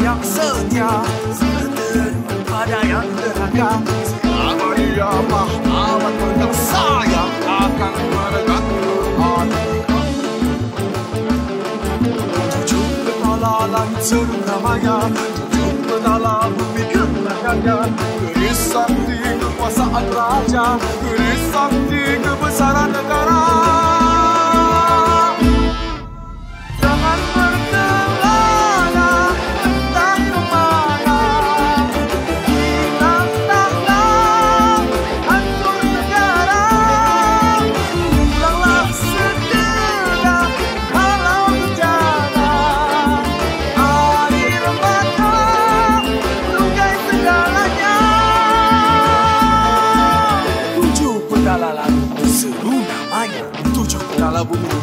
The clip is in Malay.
yang setia. Pada yang derhaka Selama dia pahlawan Tentang saya akan menegakkan Jujur kepala lancur namanya Jujur ke dalam bumi kenangannya Gerisan kekuasaan raja Gerisan kebesaran negara Tujuh pedala